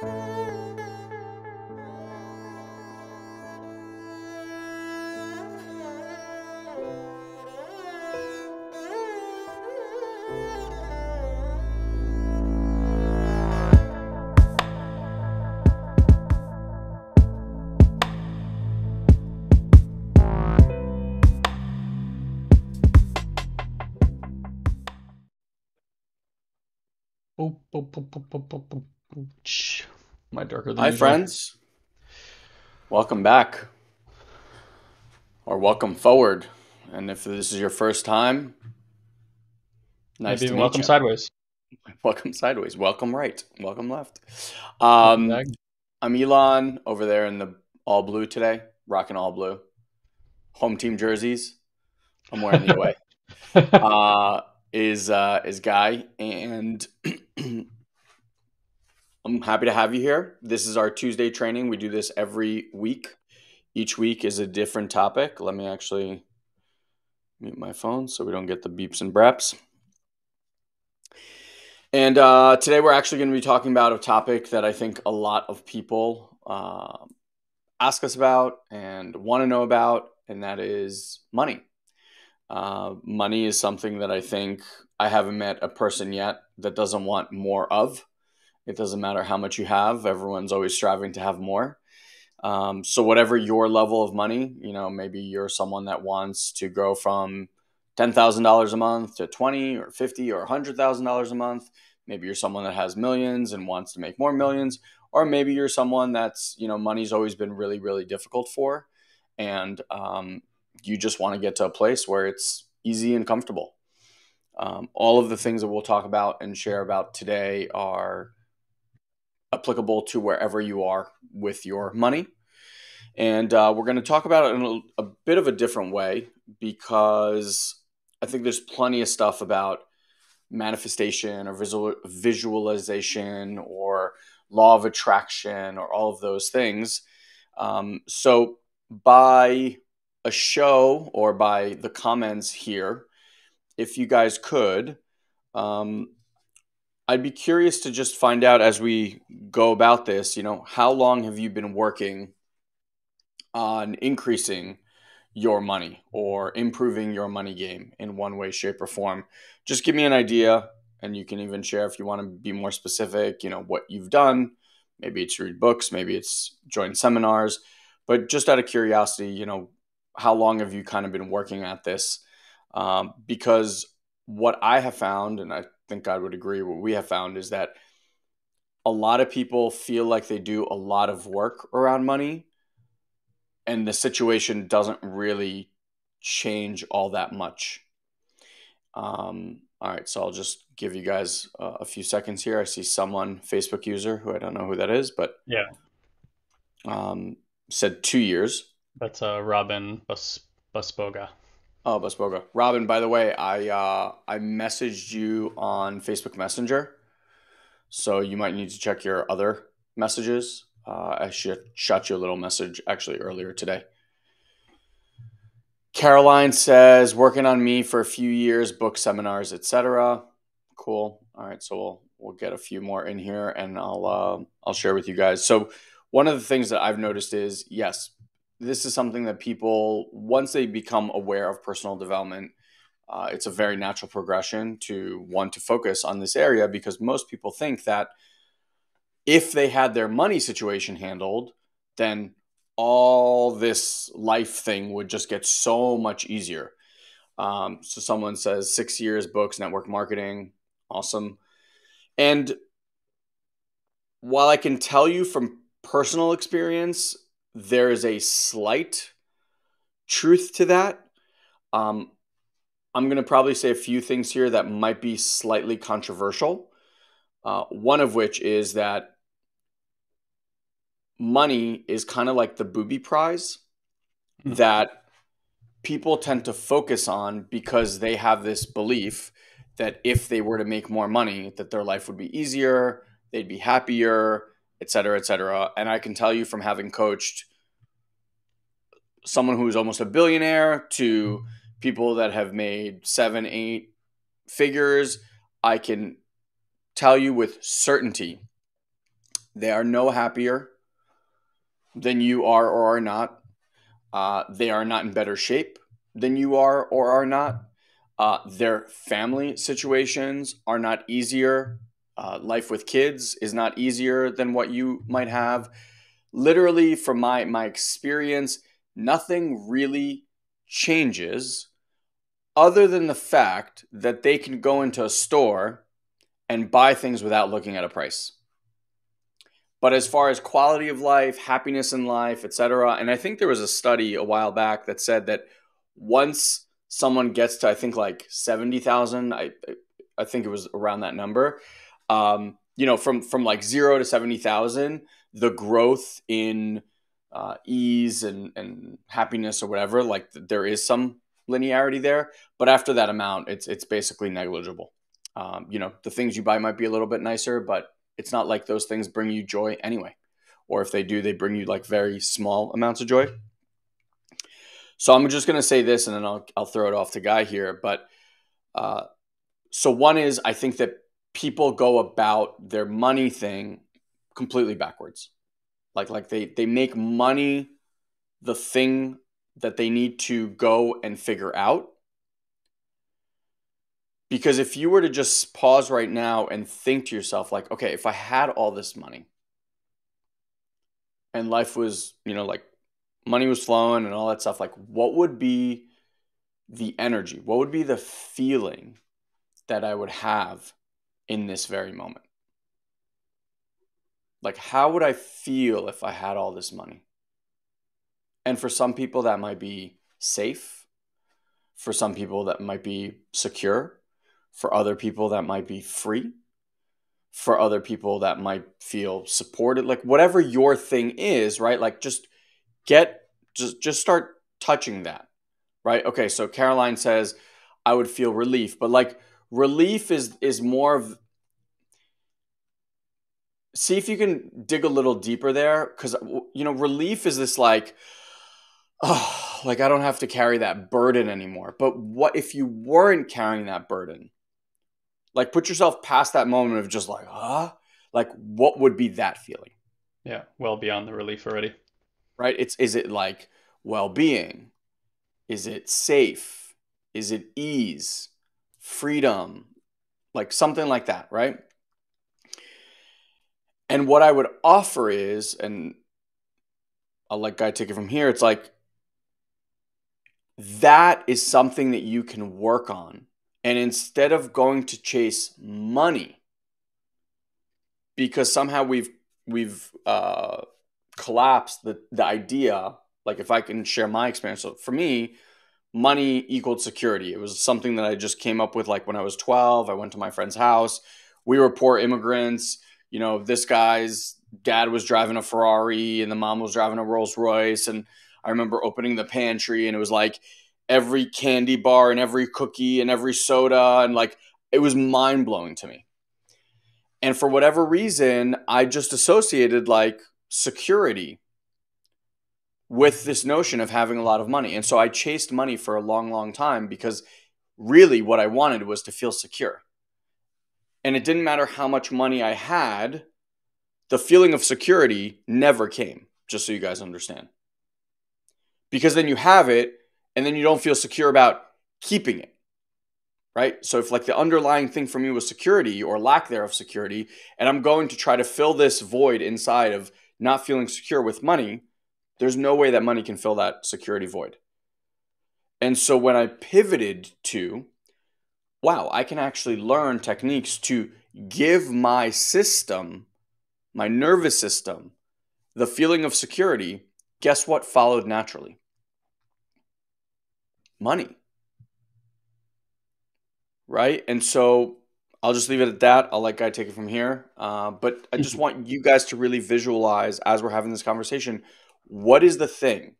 Pum, pum, pum, pum, pum, pum, pum. My darker than Hi, usual. friends. Welcome back, or welcome forward. And if this is your first time, nice Maybe to meet welcome you. sideways. Welcome sideways. Welcome right. Welcome left. Um. I'm Ilan over there in the all blue today, rocking all blue. Home team jerseys. I'm wearing the away. uh, is uh, is Guy, and I'm happy to have you here. This is our Tuesday training. We do this every week. Each week is a different topic. Let me actually mute my phone so we don't get the beeps and breps. And uh, today we're actually going to be talking about a topic that I think a lot of people uh, ask us about and want to know about, and that is money. Uh, money is something that I think I haven't met a person yet that doesn't want more of. It doesn't matter how much you have, everyone's always striving to have more. Um, so, whatever your level of money, you know, maybe you're someone that wants to go from $10,000 a month to 20 or 50 or $100,000 a month. Maybe you're someone that has millions and wants to make more millions. Or maybe you're someone that's, you know, money's always been really, really difficult for. And um, you just want to get to a place where it's easy and comfortable. Um, all of the things that we'll talk about and share about today are applicable to wherever you are with your money. And uh, we're going to talk about it in a, a bit of a different way because I think there's plenty of stuff about manifestation or visual, visualization or law of attraction or all of those things. Um, so, by a show or by the comments here, if you guys could, um, I'd be curious to just find out as we go about this, you know, how long have you been working on increasing your money or improving your money game in one way, shape, or form? Just give me an idea, and you can even share if you want to be more specific, you know, what you've done. Maybe it's read books, maybe it's join seminars, but just out of curiosity, you know, how long have you kind of been working at this? Um, because what I have found, and I think Guy would agree, what we have found is that a lot of people feel like they do a lot of work around money, and the situation doesn't really change all that much. Um, all right, so I'll just give you guys uh, a few seconds here. I see someone, Facebook user, who I don't know who that is, but Yeah, um, said two years. that's uh, Robin Bus Busboga. Oh, Busboga. Robin, by the way, I uh, I messaged you on Facebook Messenger, so you might need to check your other messages. Uh, I should shot you a little message actually earlier today. Caroline says, working on me for a few years, book seminars, etc. Cool. All right, so we'll we'll get a few more in here, and I'll uh, I'll share with you guys. So one of the things that I've noticed is yes, this is something that people once they become aware of personal development, uh, it's a very natural progression to want to focus on this area because most people think that if they had their money situation handled, then all this life thing would just get so much easier. Um, so someone says six years, books, network marketing, awesome. And while I can tell you from personal experience, there is a slight truth to that. Um, I'm going to probably say a few things here that might be slightly controversial. Uh, one of which is that money is kind of like the booby prize Hmm. that people tend to focus on because they have this belief that if they were to make more money that their life would be easier they'd be happier et cetera et cetera and i can tell you from having coached someone who's almost a billionaire to people that have made seven eight figures i can tell you with certainty They are no happier than you are or are not. Uh, they are not in better shape than you are or are not. Uh, their family situations are not easier. Uh, life with kids is not easier than what you might have. Literally, from my my experience, nothing really changes other than the fact that they can go into a store and buy things without looking at a price. But as far as quality of life, happiness in life, etc., and I think there was a study a while back that said that once someone gets to I think like 70,000, I I think it was around that number. Um, you know, from from like 0 to 70,000, the growth in uh, ease and and happiness or whatever, like there is some linearity there, but after that amount, it's it's basically negligible. Um, you know, the things you buy might be a little bit nicer, but it's not like those things bring you joy anyway. Or if they do, they bring you like very small amounts of joy. So I'm just gonna say this, and then I'll I'll throw it off to Guy here. But uh, so one is I think that people go about their money thing completely backwards. Like like they they make money the thing that they need to go and figure out. Because if you were to just pause right now and think to yourself, like, okay, if I had all this money and life was, you know, like money was flowing and all that stuff, like, what would be the energy? What would be the feeling that I would have in this very moment? Like, how would I feel if I had all this money? And for some people, that might be safe. For some people, that might be secure. For other people, that might be free. For other people, that might feel supported. Like whatever your thing is, right? Like just get, just, just start touching that, right? Okay, so Caroline says, I would feel relief, but like relief is is more of see if you can dig a little deeper there because you know relief is this like oh, like I don't have to carry that burden anymore. But what if you weren't carrying that burden? Like put yourself past that moment of just like, huh? Like what would be that feeling? Yeah, well beyond the relief already. Right? It's is it like well-being? Is it safe? Is it ease? Freedom? Like something like that, right? And what I would offer is, and I'll let Guy take it from here, it's like that is something that you can work on. And instead of going to chase money, because somehow we've we've uh, collapsed the the idea. Like if I can share my experience, so for me, money equaled security. It was something that I just came up with. Like when I was twelve, I went to my friend's house. We were poor immigrants. You know, this guy's dad was driving a Ferrari and the mom was driving a Rolls Royce, and I remember opening the pantry and it was like every candy bar and every cookie and every soda and like it was mind blowing to me. And for whatever reason, I just associated like security with this notion of having a lot of money. And so I chased money for a long, long time because really what I wanted was to feel secure. And it didn't matter how much money I had, the feeling of security never came, just so you guys understand. Because then you have it and then you don't feel secure about keeping it right? So if like the underlying thing for me was security or lack thereof security and i'm going to try to fill this void inside of not feeling secure with money there's no way that money can fill that security void. And so when i pivoted to wow i can actually learn techniques to give my system my nervous system the feeling of security guess what followed naturally? Money. Right? And so I'll just leave it at that. I'll let Guy take it from here. Uh, but I just want you guys to really visualize as we're having this conversation what is the thing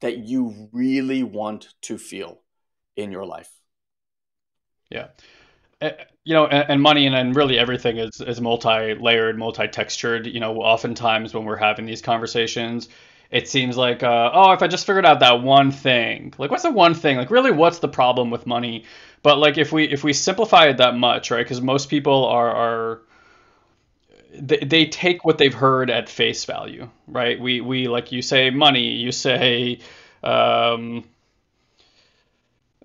that you really want to feel in your life? Yeah. Eh, you know, and, money and, and really everything is, is multi-layered, multi-textured. You know, oftentimes when we're having these conversations, it seems like uh, oh if i just figured out that one thing like what's the one thing like really what's the problem with money but like if we if we simplify it that much right because most people are are they, they take what they've heard at face value, right? We we like you say money, you say um,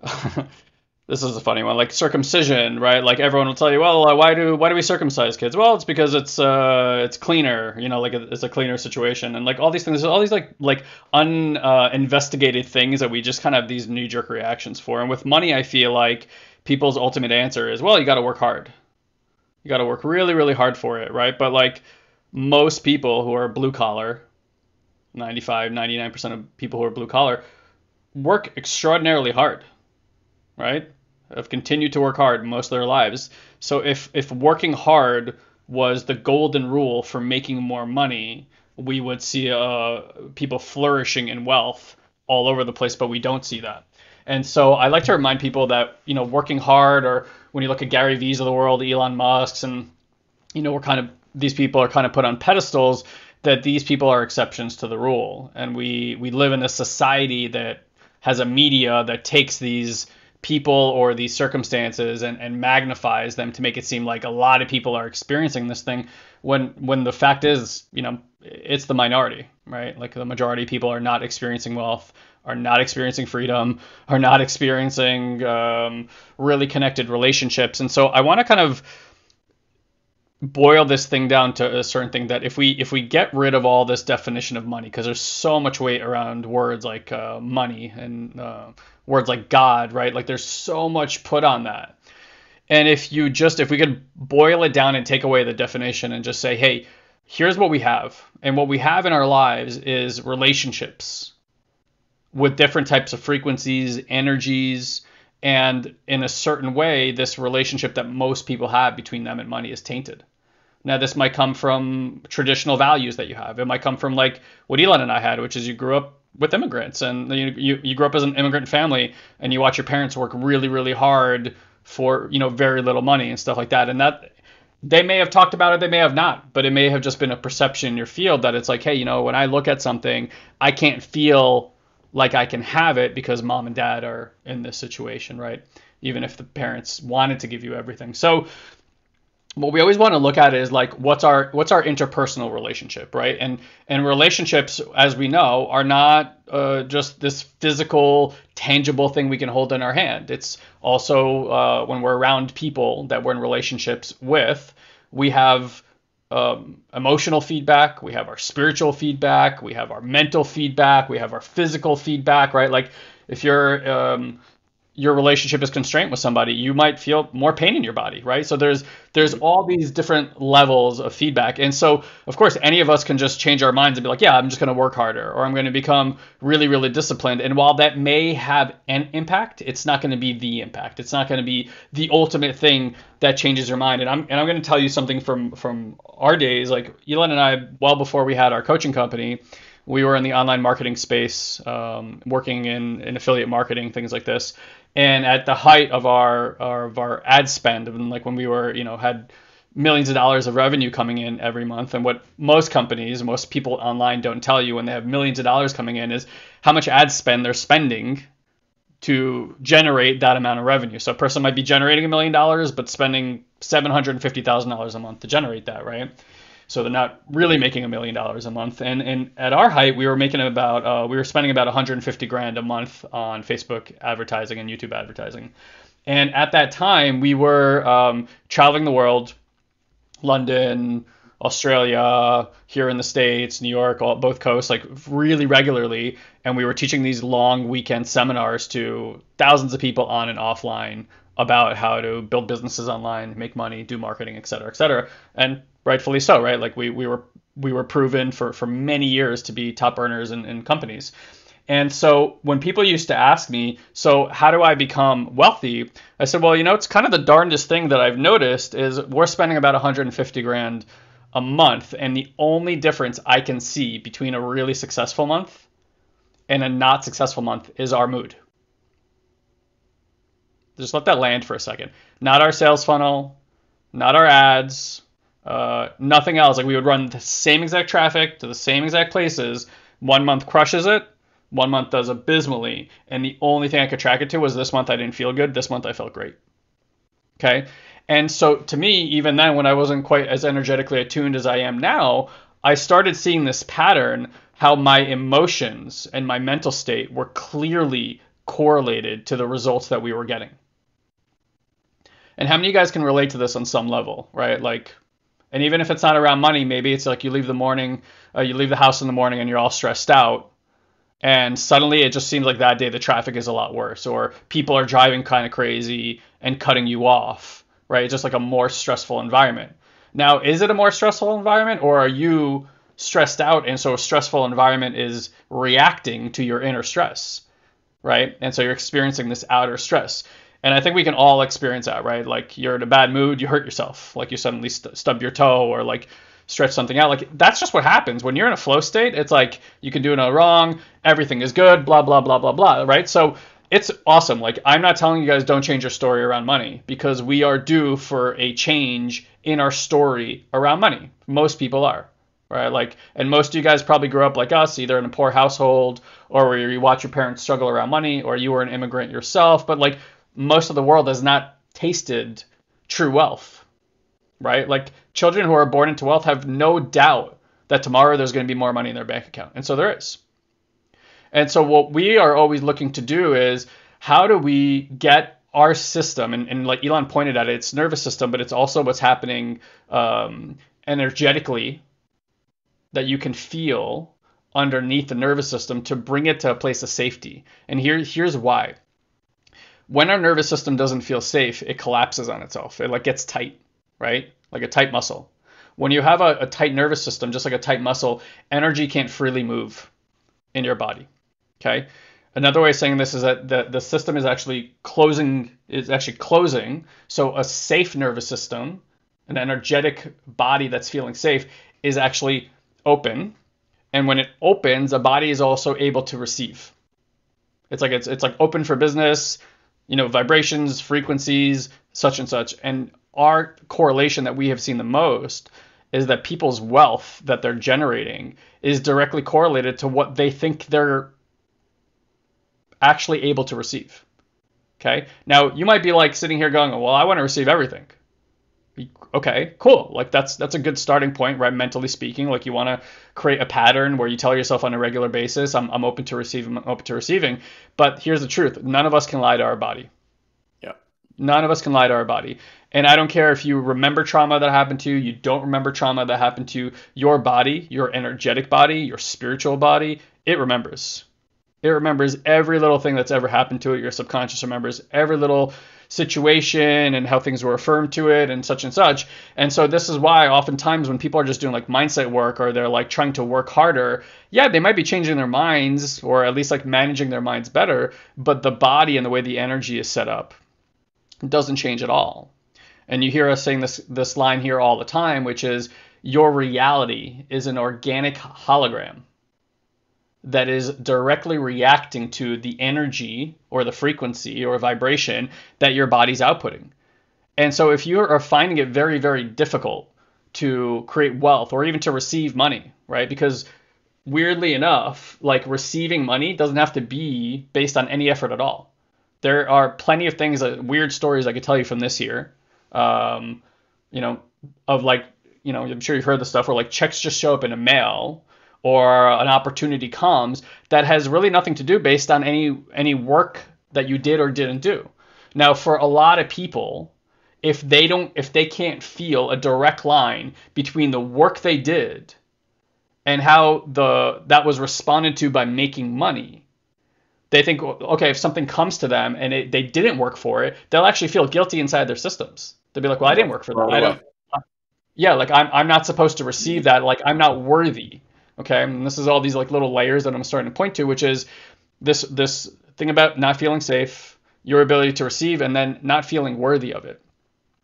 this is a funny one, like circumcision, right? Like everyone will tell you, well, uh, why do why do we circumcise kids? Well, it's because it's uh it's cleaner, you know, like it's a cleaner situation, and like all these things, all these like like uninvestigated uh, things that we just kind of have these knee jerk reactions for. And with money, I feel like people's ultimate answer is, well, you got to work hard, you got to work really really hard for it, right? But like most people who are blue collar, 95, 99% of people who are blue collar work extraordinarily hard, right? Have continued to work hard most of their lives. So if if working hard was the golden rule for making more money, we would see uh, people flourishing in wealth all over the place, but we don't see that. And so I like to remind people that you know working hard, or when you look at Gary V's of the world, Elon Musk's, and you know we're kind of these people are kind of put on pedestals that these people are exceptions to the rule, and we we live in a society that has a media that takes these people or these circumstances and, and magnifies them to make it seem like a lot of people are experiencing this thing when when the fact is you know it's the minority right? Like the majority of people are not experiencing wealth are not experiencing freedom are not experiencing um, really connected relationships. And so i want to kind of boil this thing down to a certain thing that if we if we get rid of all this definition of money because there's so much weight around words like uh, money and uh, words like god right? Like there's so much put on that. And if you just if we could boil it down and take away the definition and just say hey here's what we have. And what we have in our lives is relationships with different types of frequencies energies and in a certain way this relationship that most people have between them and money is tainted. Now this might come from traditional values that you have. It might come from like what ilan and i had which is you grew up with immigrants and you, you, you grew up as an immigrant family and you watch your parents work really really hard for you know very little money and stuff like that. And that they may have talked about it they may have not but it may have just been a perception in your field that it's like hey you know when i look at something i can't feel like I can have it because mom and dad are in this situation, right? Even if the parents wanted to give you everything. So what we always want to look at is like what's our what's our interpersonal relationship, right? And and relationships, as we know, are not uh, just this physical, tangible thing we can hold in our hand. It's also uh, when we're around people that we're in relationships with, we have um, emotional feedback, we have our spiritual feedback, we have our mental feedback, we have our physical feedback, right? Like if you're um, your relationship is constrained with somebody, you might feel more pain in your body, right? So there's there's mm-hmm. all these different levels of feedback. And so of course any of us can just change our minds and be like, yeah, I'm just going to work harder or I'm going to become really really disciplined. And while that may have an impact, it's not going to be the impact. It's not going to be the ultimate thing that changes your mind. And I'm and I'm going to tell you something from from our days like Ilan and I well before we had our coaching company, we were in the online marketing space, um, working in, in affiliate marketing, things like this. And at the height of our, our of our ad spend, and like when we were, you know, had millions of dollars of revenue coming in every month. And what most companies, most people online don't tell you when they have millions of dollars coming in is how much ad spend they're spending to generate that amount of revenue. So a person might be generating a million dollars, but spending $750,000 a month to generate that, right? So they're not really making a million dollars a month. And, and at our height, we were making about, uh, we were spending about 150 grand a month on Facebook advertising and YouTube advertising. And at that time, we were um, traveling the world, London, Australia, here in the States, New York, all, both coasts, like really regularly. And we were teaching these long weekend seminars to thousands of people on and offline about how to build businesses online, make money, do marketing, et cetera, et cetera. And rightfully so, right? Like we, we were we were proven for, for many years to be top earners in, in companies. And so when people used to ask me, so how do I become wealthy? I said, well, you know, it's kind of the darndest thing that I've noticed is we're spending about 150 grand a month. And the only difference I can see between a really successful month and a not successful month is our mood. Just let that land for a second. Not our sales funnel, not our ads, uh, nothing else. Like we would run the same exact traffic to the same exact places. One month crushes it. One month does abysmally. And the only thing I could track it to was this month I didn't feel good. This month I felt great. Okay. And so to me, even then, when I wasn't quite as energetically attuned as I am now, I started seeing this pattern how my emotions and my mental state were clearly correlated to the results that we were getting. And how many of you guys can relate to this on some level, right? Like, and even if it's not around money, maybe it's like you leave the morning, uh, you leave the house in the morning and you're all stressed out. And suddenly it just seems like that day the traffic is a lot worse, or people are driving kind of crazy and cutting you off, right? It's just like a more stressful environment. Now, is it a more stressful environment, or are you stressed out and so a stressful environment is reacting to your inner stress, right? And so you're experiencing this outer stress. And I think we can all experience that, right? Like you're in a bad mood, you hurt yourself, like you suddenly st- stub your toe or like stretch something out. Like that's just what happens when you're in a flow state. It's like you can do no wrong, everything is good, blah blah blah blah blah, right? So it's awesome. Like I'm not telling you guys don't change your story around money because we are due for a change in our story around money. Most people are, right? Like, and most of you guys probably grew up like us, either in a poor household or where you watch your parents struggle around money, or you were an immigrant yourself. But like most of the world has not tasted true wealth, right? Like children who are born into wealth have no doubt that tomorrow there's going to be more money in their bank account, and so there is. And so what we are always looking to do is how do we get our system, and, and like Ilan pointed at it, it's nervous system, but it's also what's happening um, energetically that you can feel underneath the nervous system to bring it to a place of safety. And here, here's why. When our nervous system doesn't feel safe, it collapses on itself. It like gets tight, right? Like a tight muscle. When you have a, a tight nervous system, just like a tight muscle, energy can't freely move in your body. Okay. Another way of saying this is that the, the system is actually closing is actually closing. So a safe nervous system, an energetic body that's feeling safe, is actually open. And when it opens, a body is also able to receive. It's like it's it's like open for business, you know, vibrations, frequencies, such and such. And our correlation that we have seen the most is that people's wealth that they're generating is directly correlated to what they think they're actually able to receive. Okay. Now you might be like sitting here going, well, I want to receive everything. Okay, cool. Like that's that's a good starting point, right? Mentally speaking, like you want to create a pattern where you tell yourself on a regular basis, I'm, I'm open to receiving, I'm open to receiving. But here's the truth: none of us can lie to our body. Yeah. None of us can lie to our body. And I don't care if you remember trauma that happened to you, you don't remember trauma that happened to you, your body, your energetic body, your spiritual body, it remembers. It remembers every little thing that's ever happened to it. Your subconscious remembers every little situation and how things were affirmed to it and such and such. And so this is why oftentimes when people are just doing like mindset work or they're like trying to work harder, yeah, they might be changing their minds or at least like managing their minds better, but the body and the way the energy is set up doesn't change at all. And you hear us saying this this line here all the time, which is your reality is an organic hologram that is directly reacting to the energy or the frequency or vibration that your body's outputting. And so if you are finding it very, very difficult to create wealth or even to receive money, right? Because weirdly enough, like receiving money doesn't have to be based on any effort at all. There are plenty of things, that, weird stories I could tell you from this year, um, you know, of like, you know, I'm sure you've heard the stuff where like checks just show up in a mail or an opportunity comes that has really nothing to do based on any any work that you did or didn't do. Now, for a lot of people, if they don't if they can't feel a direct line between the work they did and how the that was responded to by making money, they think okay, if something comes to them and it, they didn't work for it, they'll actually feel guilty inside their systems. They'll be like, well, I didn't work for that. I don't. Yeah, like I'm I'm not supposed to receive that. Like I'm not worthy. Okay, and this is all these like little layers that I'm starting to point to, which is this this thing about not feeling safe, your ability to receive, and then not feeling worthy of it,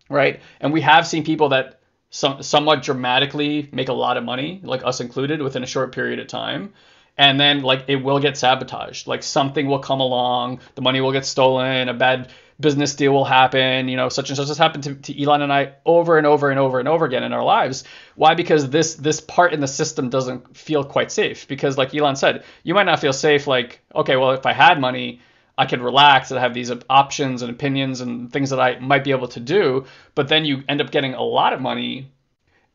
right? And we have seen people that some, somewhat dramatically make a lot of money, like us included, within a short period of time. And then like it will get sabotaged. Like something will come along, the money will get stolen, a bad business deal will happen, you know, such and such has happened to, to Ilan and I over and over and over and over again in our lives. Why? Because this this part in the system doesn't feel quite safe. Because like Ilan said, you might not feel safe like, okay, well if I had money, I could relax and have these options and opinions and things that I might be able to do. But then you end up getting a lot of money.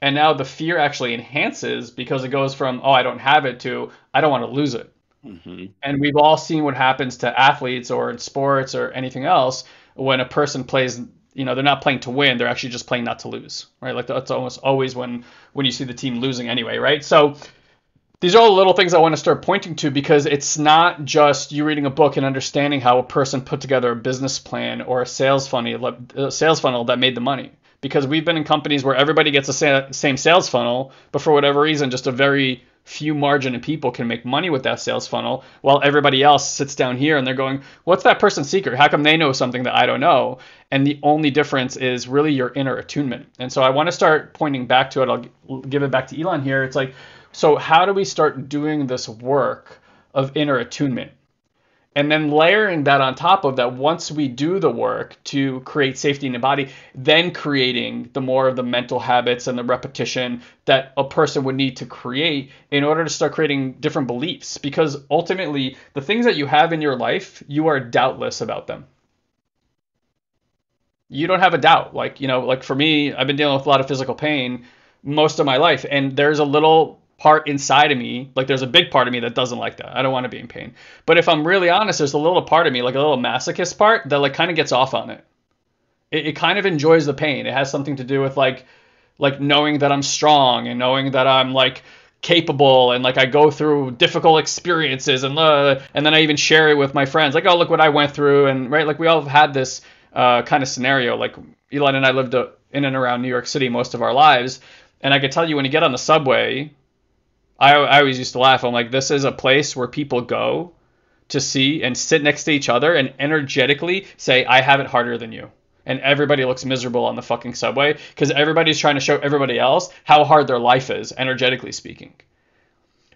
And now the fear actually enhances because it goes from, oh, I don't have it to, I don't want to lose it. Mm-hmm. And we've all seen what happens to athletes or in sports or anything else when a person plays you know they're not playing to win they're actually just playing not to lose right like that's almost always when when you see the team losing anyway right so these are all the little things I want to start pointing to because it's not just you reading a book and understanding how a person put together a business plan or a sales funnel, a sales funnel that made the money. Because we've been in companies where everybody gets the same sales funnel, but for whatever reason, just a very few margin of people can make money with that sales funnel, while everybody else sits down here and they're going, "What's that person's secret? How come they know something that I don't know?" And the only difference is really your inner attunement. And so I want to start pointing back to it. I'll give it back to Ilan here. It's like so, how do we start doing this work of inner attunement? And then layering that on top of that, once we do the work to create safety in the body, then creating the more of the mental habits and the repetition that a person would need to create in order to start creating different beliefs. Because ultimately, the things that you have in your life, you are doubtless about them. You don't have a doubt. Like, you know, like for me, I've been dealing with a lot of physical pain most of my life, and there's a little part inside of me, like there's a big part of me that doesn't like that. I don't want to be in pain. But if I'm really honest, there's a little part of me, like a little masochist part, that like kind of gets off on it. it. It kind of enjoys the pain. It has something to do with like like knowing that I'm strong and knowing that I'm like capable and like I go through difficult experiences and uh, and then I even share it with my friends like oh look what I went through and right like we all have had this uh, kind of scenario like Ilan and I lived uh, in and around New York City most of our lives and I could tell you when you get on the subway I, I always used to laugh. I'm like, this is a place where people go to see and sit next to each other and energetically say, I have it harder than you. And everybody looks miserable on the fucking subway because everybody's trying to show everybody else how hard their life is, energetically speaking.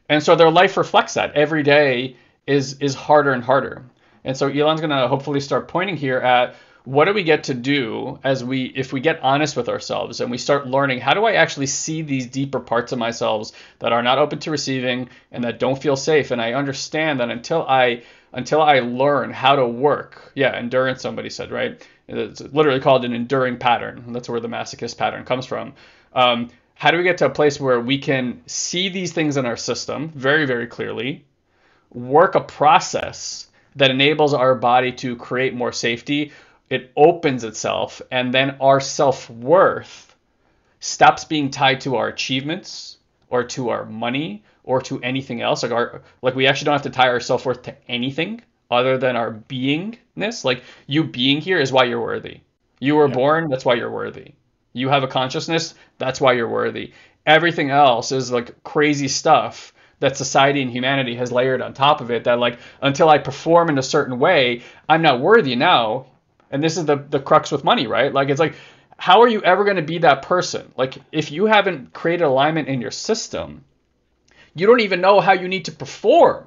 And so their life reflects that. Every day is is harder and harder. And so Ilan's gonna hopefully start pointing here at what do we get to do as we if we get honest with ourselves and we start learning how do i actually see these deeper parts of myself that are not open to receiving and that don't feel safe? And i understand that until i until i learn how to work yeah endurance somebody said right? It's literally called an enduring pattern. That's where the masochist pattern comes from. Um, how do we get to a place where we can see these things in our system very very clearly work a process that enables our body to create more safety it opens itself, and then our self worth stops being tied to our achievements or to our money or to anything else. Like our like we actually don't have to tie our self worth to anything other than our beingness. Like you being here is why you're worthy. You were yeah. born, that's why you're worthy. You have a consciousness, that's why you're worthy. Everything else is like crazy stuff that society and humanity has layered on top of it that like until I perform in a certain way, I'm not worthy now and this is the the crux with money, right? Like it's like how are you ever going to be that person? Like if you haven't created alignment in your system, you don't even know how you need to perform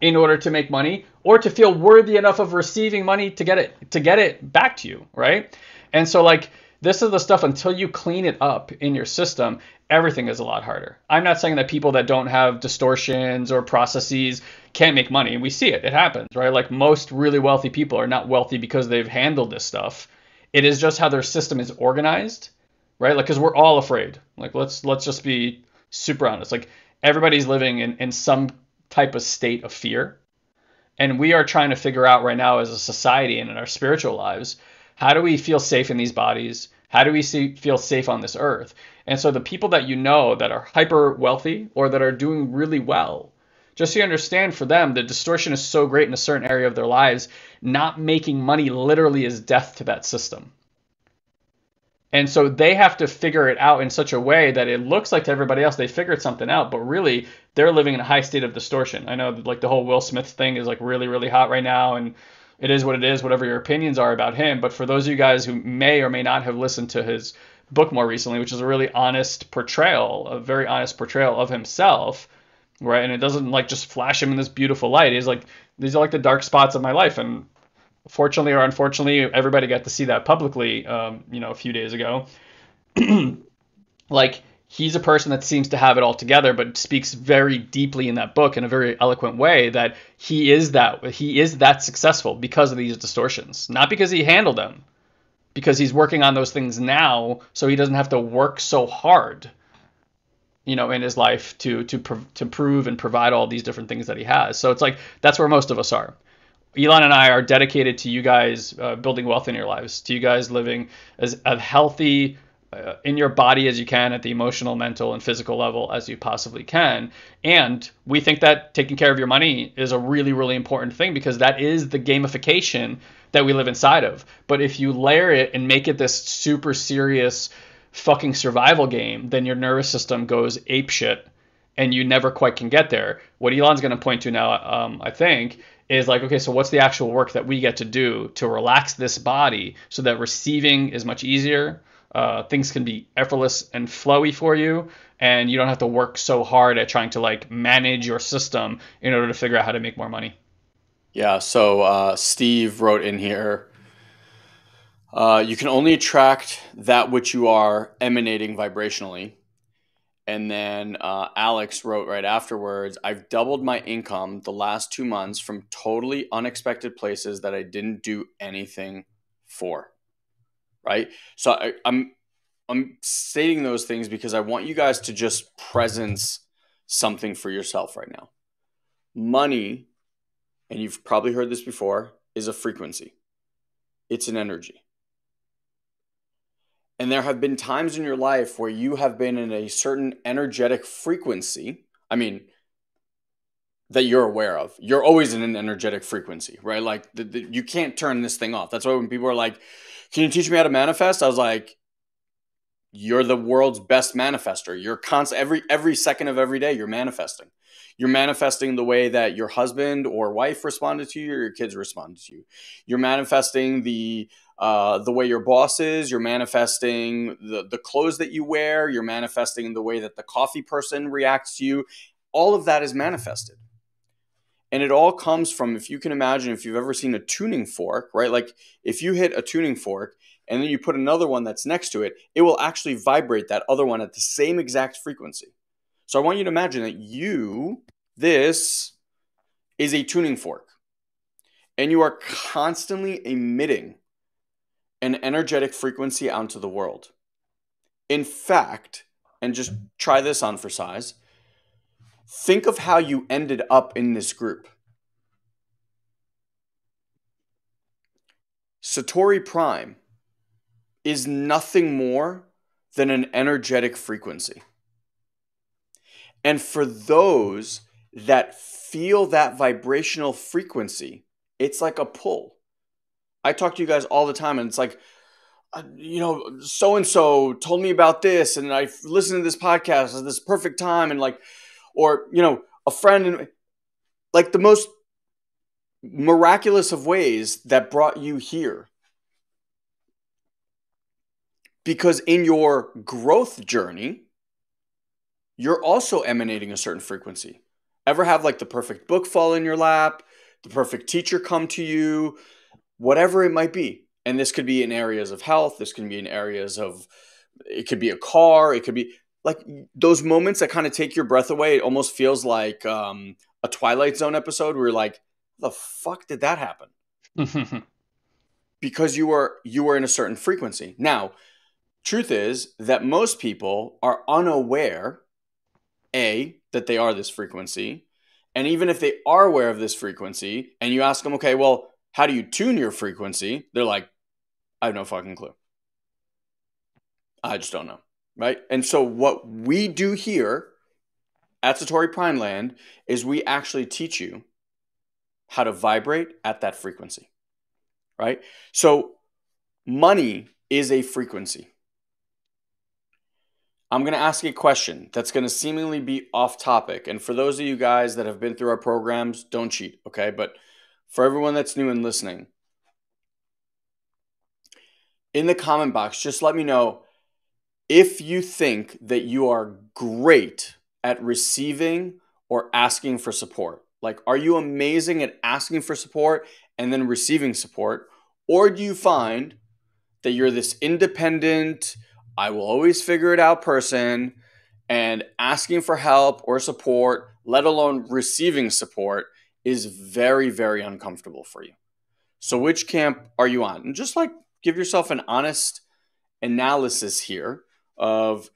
in order to make money or to feel worthy enough of receiving money to get it to get it back to you, right? And so like this is the stuff until you clean it up in your system, everything is a lot harder. I'm not saying that people that don't have distortions or processes can't make money. And we see it. It happens, right? Like most really wealthy people are not wealthy because they've handled this stuff. It is just how their system is organized, right? Like cuz we're all afraid. Like let's let's just be super honest. Like everybody's living in in some type of state of fear. And we are trying to figure out right now as a society and in our spiritual lives how do we feel safe in these bodies? How do we see, feel safe on this earth? And so the people that you know that are hyper wealthy or that are doing really well, just so you understand for them, the distortion is so great in a certain area of their lives, not making money literally is death to that system. And so they have to figure it out in such a way that it looks like to everybody else they figured something out, but really they're living in a high state of distortion. I know like the whole Will Smith thing is like really, really hot right now and it is what it is, whatever your opinions are about him. But for those of you guys who may or may not have listened to his book more recently, which is a really honest portrayal, a very honest portrayal of himself, right? And it doesn't like just flash him in this beautiful light. He's like, these are like the dark spots of my life. And fortunately or unfortunately, everybody got to see that publicly, um, you know, a few days ago. like, he's a person that seems to have it all together, but speaks very deeply in that book in a very eloquent way that he is that he is that successful because of these distortions, not because he handled them, because he's working on those things now, so he doesn't have to work so hard, you know, in his life to to to prove and provide all these different things that he has. So it's like that's where most of us are. Ilan and I are dedicated to you guys uh, building wealth in your lives, to you guys living as a healthy uh, in your body as you can at the emotional, mental, and physical level as you possibly can. And we think that taking care of your money is a really, really important thing because that is the gamification that we live inside of. But if you layer it and make it this super serious fucking survival game, then your nervous system goes ape shit and you never quite can get there. What Ilan's going to point to now, um, I think, is like, okay, so what's the actual work that we get to do to relax this body so that receiving is much easier? uh, things can be effortless and flowy for you and you don't have to work so hard at trying to like manage your system in order to figure out how to make more money yeah so uh, steve wrote in here uh, you can only attract that which you are emanating vibrationally and then uh, alex wrote right afterwards i've doubled my income the last two months from totally unexpected places that i didn't do anything for right? So I, I'm I'm stating those things because I want you guys to just presence something for yourself right now. Money, and you've probably heard this before, is a frequency. It's an energy. And there have been times in your life where you have been in a certain energetic frequency. I mean, that you're aware of. You're always in an energetic frequency, right? Like the, the, you can't turn this thing off. That's why when people are like, "Can you teach me how to manifest?" I was like, "You're the world's best manifester. You're constant every every second of every day. You're manifesting. You're manifesting the way that your husband or wife responded to you, or your kids responded to you. You're manifesting the uh, the way your boss is. You're manifesting the the clothes that you wear. You're manifesting the way that the coffee person reacts to you. All of that is manifested." And it all comes from, if you can imagine, if you've ever seen a tuning fork, right? Like if you hit a tuning fork and then you put another one that's next to it, it will actually vibrate that other one at the same exact frequency. So I want you to imagine that you, this is a tuning fork, and you are constantly emitting an energetic frequency out into the world. In fact, and just try this on for size, Think of how you ended up in this group. Satori Prime is nothing more than an energetic frequency. And for those that feel that vibrational frequency, it's like a pull. I talk to you guys all the time, and it's like, uh, you know, so and so told me about this, and I listened to this podcast at this perfect time, and like, or you know a friend and like the most miraculous of ways that brought you here. Because in your growth journey you're also emanating a certain frequency. Ever have like the perfect book fall in your lap the perfect teacher come to you whatever it might be and this could be in areas of health this can be in areas of it could be a car it could be like those moments that kind of take your breath away. It almost feels like um, a Twilight Zone episode where you're like, the fuck did that happen? because you are you are in a certain frequency. Now, truth is that most people are unaware, a that they are this frequency, and even if they are aware of this frequency, and you ask them, okay, well, how do you tune your frequency? They're like, I have no fucking clue. I just don't know right? And so what we do here at Satori Prime Land is we actually teach you how to vibrate at that frequency, right? So money is a frequency. I'm going to ask a question that's going to seemingly be off topic. And for those of you guys that have been through our programs, don't cheat, okay? But for everyone that's new and listening, in the comment box, just let me know if you think that you are great at receiving or asking for support, like are you amazing at asking for support and then receiving support? Or do you find that you're this independent, I will always figure it out person And asking for help or support, let alone receiving support, is very, very uncomfortable for you. So, which camp are you on? And just like give yourself an honest analysis here of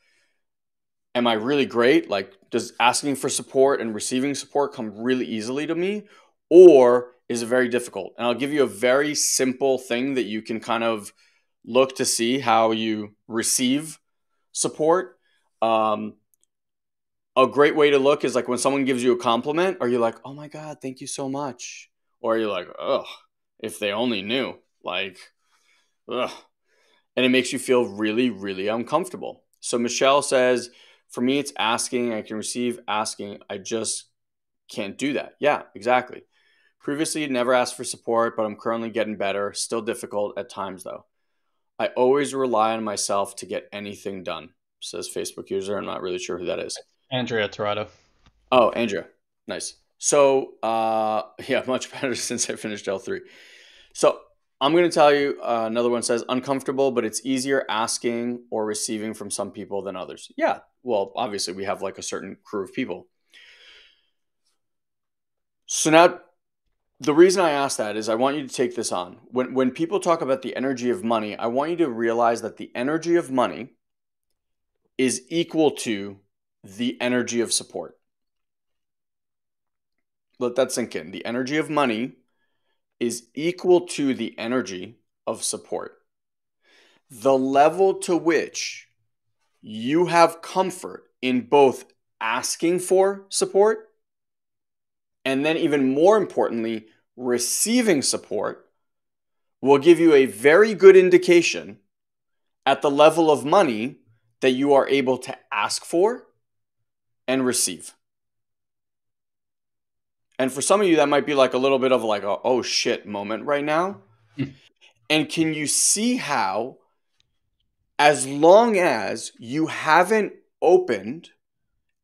am I really great? Like, does asking for support and receiving support come really easily to me? Or is it very difficult? And I'll give you a very simple thing that you can kind of look to see how you receive support. Um, a great way to look is like when someone gives you a compliment, are you like, oh my God, thank you so much? Or are you like, oh, if they only knew? Like, ugh. And it makes you feel really, really uncomfortable. So Michelle says, for me, it's asking. I can receive asking. I just can't do that. Yeah, exactly. Previously, never asked for support, but I'm currently getting better. Still difficult at times, though. I always rely on myself to get anything done, says Facebook user. I'm not really sure who that is. Andrea Torado. Oh, Andrea. Nice. So, uh, yeah, much better since I finished L3. So, I'm going to tell you uh, another one says uncomfortable, but it's easier asking or receiving from some people than others. Yeah. Well, obviously, we have like a certain crew of people. So, now the reason I ask that is I want you to take this on. When, when people talk about the energy of money, I want you to realize that the energy of money is equal to the energy of support. Let that sink in. The energy of money is equal to the energy of support. The level to which you have comfort in both asking for support and then, even more importantly, receiving support will give you a very good indication at the level of money that you are able to ask for and receive. And for some of you, that might be like a little bit of like a oh shit moment right now. Hmm. and can you see how, as long as you haven't opened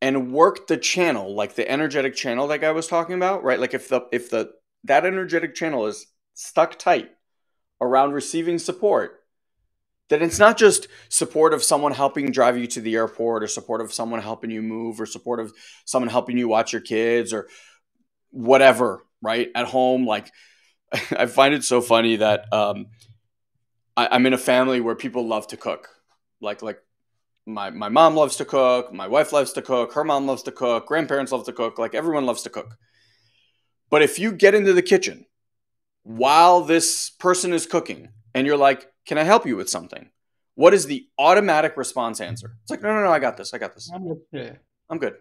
and worked the channel, like the energetic channel that I was talking about, right? Like if the if the that energetic channel is stuck tight around receiving support, then it's not just support of someone helping drive you to the airport or support of someone helping you move or support of someone helping you watch your kids or whatever, right? At home, like I find it so funny that um, I, am in a family where people love to cook. Like like my my mom loves to cook, my wife loves to cook, her mom loves to cook, grandparents love to cook, like everyone loves to cook. But if you get into the kitchen while this person is cooking and you're like, "Can I help you with something?" What is the automatic response mm-hmm. answer? It's like, "No, no, no, I got this. I got this. I'm good." I'm good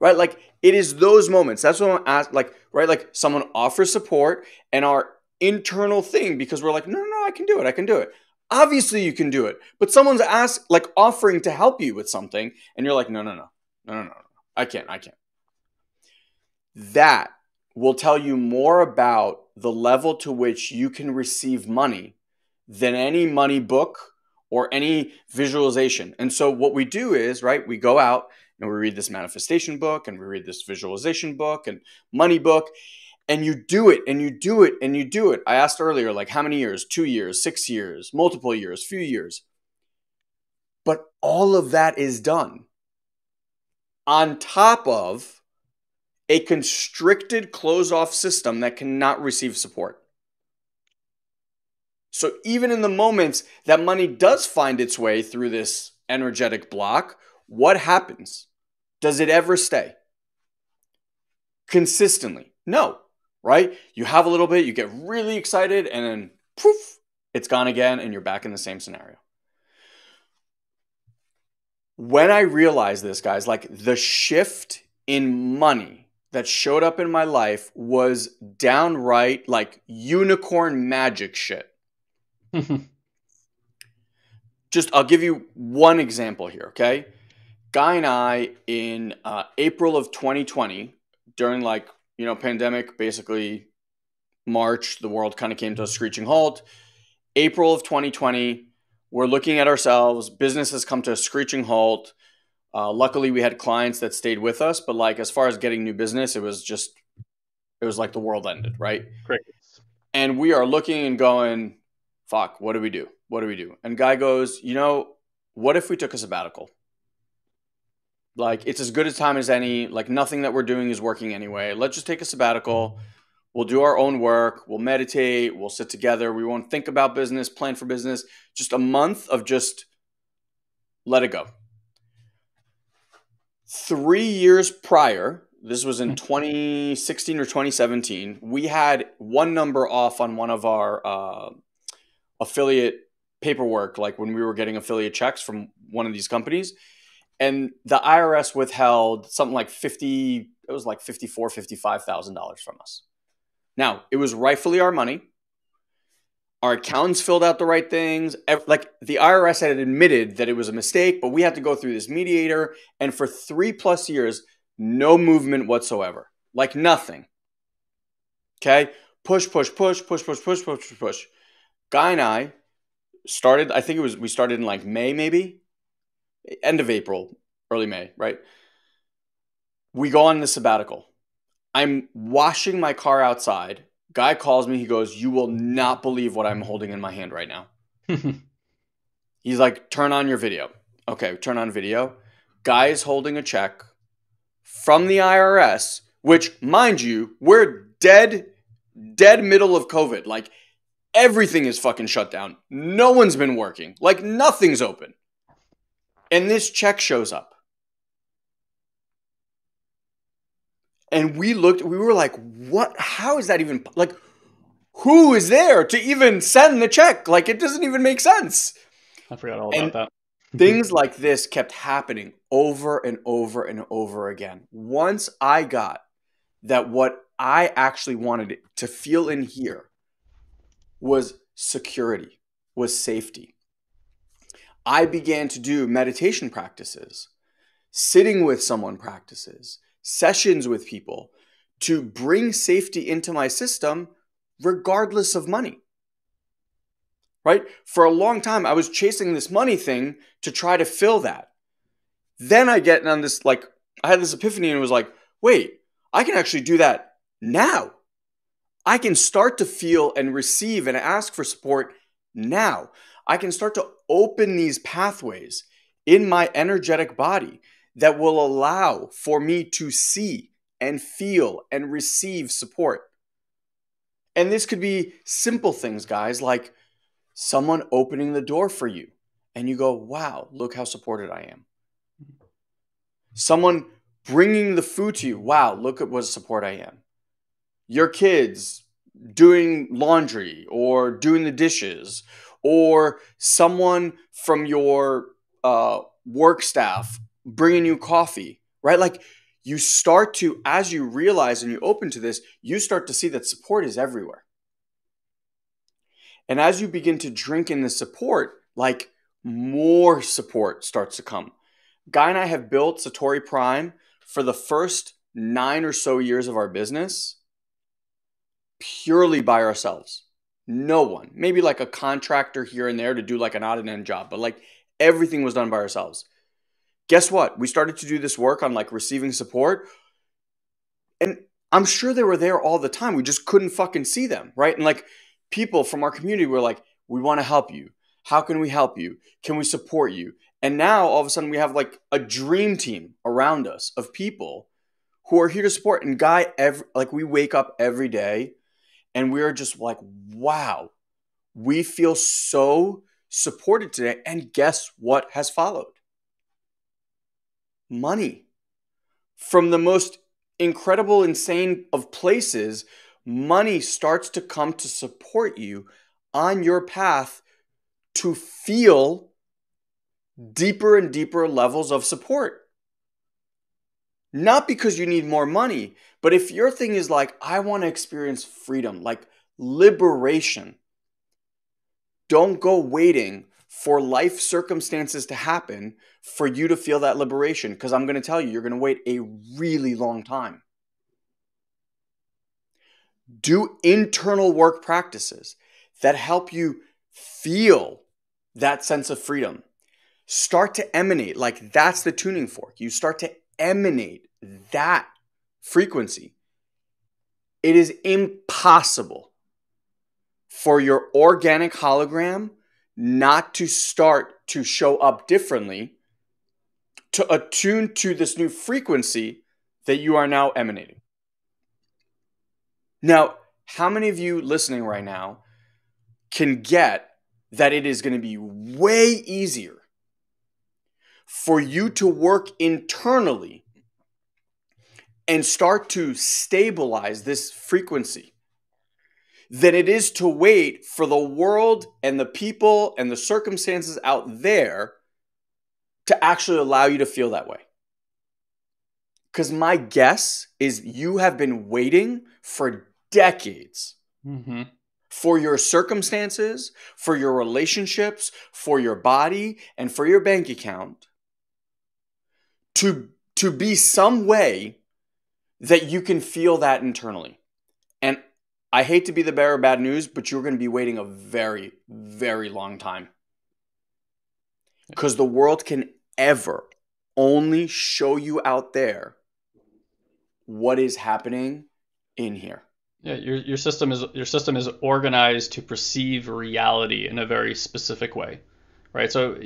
right? Like it is those moments. That's what I'm asked. Like right, like someone offers support, and our internal thing because we're like, no, no, no, I can do it. I can do it. Obviously, you can do it, but someone's asked, like offering to help you with something, and you're like, no, no, no, no, no, no, no, I can't, I can't. That will tell you more about the level to which you can receive money than any money book or any visualization. And so what we do is, right, we go out and we read this manifestation book and we read this visualization book and money book and you do it and you do it and you do it. I asked earlier, like how many years? Two years, six years, multiple years, few years. But all of that is done on top of a constricted close off system that cannot receive support. So even in the moments that money does find its way through this energetic block, what happens? Does it ever stay? Consistently? No, right? You have a little bit, you get really excited, and then poof, it's gone again, and you're back in the same scenario. When I realized this, guys, like the shift in money that showed up in my life was downright like unicorn magic shit. Just, I'll give you one example here, okay? Guy and I in uh, April of 2020, during like, you know, pandemic, basically March, the world kind of came to a screeching halt. April of 2020, we're looking at ourselves. Business has come to a screeching halt. Uh, luckily, we had clients that stayed with us, but like as far as getting new business, it was just, it was like the world ended, right? Great. And we are looking and going, fuck, what do we do? What do we do? And Guy goes, you know, what if we took a sabbatical? Like it's as good a time as any. Like nothing that we're doing is working anyway. Let's just take a sabbatical. We'll do our own work. We'll meditate. We'll sit together. We won't think about business, plan for business. Just a month of just let it go. Three years prior, this was in 2016 or 2017, we had one number off on one of our uh, affiliate paperwork, like when we were getting affiliate checks from one of these companies. And the IRS withheld something like 50, it was like 54, $55,000 from us. Now, it was rightfully our money. Our accountants filled out the right things. Like the IRS had admitted that it was a mistake, but we had to go through this mediator. And for three plus years, no movement whatsoever. Like nothing. Okay? Push, push, push, push, push, push, push, push, push. Guy and I started, I think it was, we started in like May maybe, end of April, early May, right? We go on the sabbatical. I'm washing my car outside. Guy calls me. He goes, You will not believe what I'm holding in my hand right now. He's like, Turn on your video. Okay, turn on video. Guy is holding a check from the IRS, which, mind you, we're dead, dead middle of COVID. Like, everything is fucking shut down. No one's been working. Like, nothing's open. And this check shows up. And we looked, we were like, what? How is that even, like, who is there to even send the check? Like, it doesn't even make sense. I forgot all and about that. things like this kept happening over and over and over again. Once I got that what I actually wanted to feel in here was security, was safety. I began to do meditation practices, sitting with someone practices, sessions with people to bring safety into my system regardless of money. Right? For a long time, I was chasing this money thing to try to fill that. Then I get on this, like, I had this epiphany and was like, wait, I can actually do that now. I can start to feel and receive and ask for support now. I can start to open these pathways in my energetic body that will allow for me to see and feel and receive support. And this could be simple things, guys, like someone opening the door for you and you go, wow, look how supported I am. Someone bringing the food to you, wow, look at what support I am. Your kids doing laundry or doing the dishes or someone from your uh, work staff bringing you coffee, right? Like you start to, as you realize and you open to this, you start to see that support is everywhere. And as you begin to drink in the support, like more support starts to come. Guy and I have built Satori Prime for the first nine or so years of our business purely by ourselves. No one, maybe like a contractor here and there to do like an odd and end job, but like everything was done by ourselves guess what? We started to do this work on like receiving support. And I'm sure they were there all the time. We just couldn't fucking see them, right? And like people from our community were like, we want to help you. How can we help you? Can we support you? And now all of a sudden we have like a dream team around us of people who are here to support. And Guy, every, like we wake up every day and we're just like, wow, we feel so supported today. And guess what has followed? money from the most incredible, insane of places. Money starts to come to support you on your path to feel deeper and deeper levels of support. Not because you need more money, but if your thing is like, I want to experience freedom, like liberation, don't go waiting for life circumstances to happen for you to feel that liberation. Because I'm going to tell you, you're going to wait a really long time. Do internal work practices that help you feel that sense of freedom. Start to emanate, like that's the tuning fork. You start to emanate that frequency. It is impossible for your organic hologram not to start to show up differently to attune to this new frequency that you are now emanating. Now, how many of you listening right now can get that it is going to be way easier for you to work internally and start to stabilize this frequency than it is to wait for the world and the people and the circumstances out there to actually allow you to feel that way. Because my guess is you have been waiting for decades mm-hmm. for your circumstances, for your relationships, for your body, and for your bank account to, to be some way that you can feel that internally. And I hate to be the bearer of bad news, but you're going to be waiting a very, very long time. Because the world can ever only show you out there what is happening in here. Yeah, your, your system is your system is organized to perceive reality in a very specific way, right? So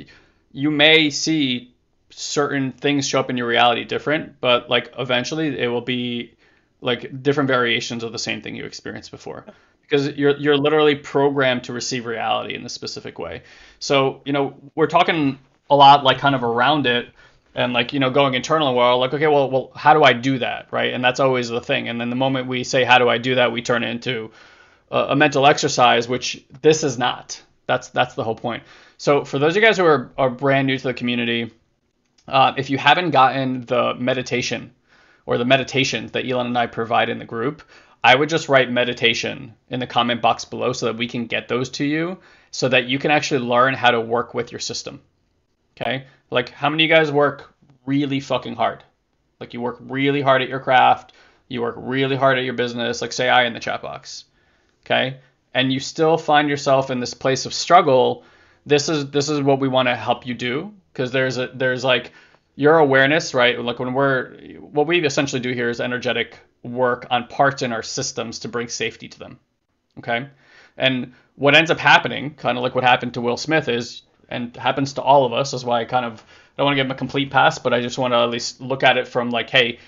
you may see certain things show up in your reality different, but like eventually it will be like different variations of the same thing you experienced before because you're you're literally programmed to receive reality in a specific way. So, you know, we're talking a lot like kind of around it and like, you know, going internal well, like, okay, well, well, how do I do that, right? And that's always the thing. And then the moment we say how do I do that, we turn it into a, a mental exercise, which this is not. That's that's the whole point. So, for those of you guys who are, are brand new to the community, uh, if you haven't gotten the meditation or the meditations that Ilan and I provide in the group, I would just write meditation in the comment box below so that we can get those to you so that you can actually learn how to work with your system. Okay? Like, how many of you guys work really fucking hard? Like, you work really hard at your craft, you work really hard at your business, like, say I in the chat box. Okay? And you still find yourself in this place of struggle. This is this is what we want to help you do because there's a there's like your awareness, right? Like when we're what we essentially do here is energetic work on parts in our systems to bring safety to them. Okay? And what ends up happening, kind of like what happened to Will Smith is and happens to all of us, is why I kind of I don't want to give him a complete pass, but I just want to at least look at it from like, hey,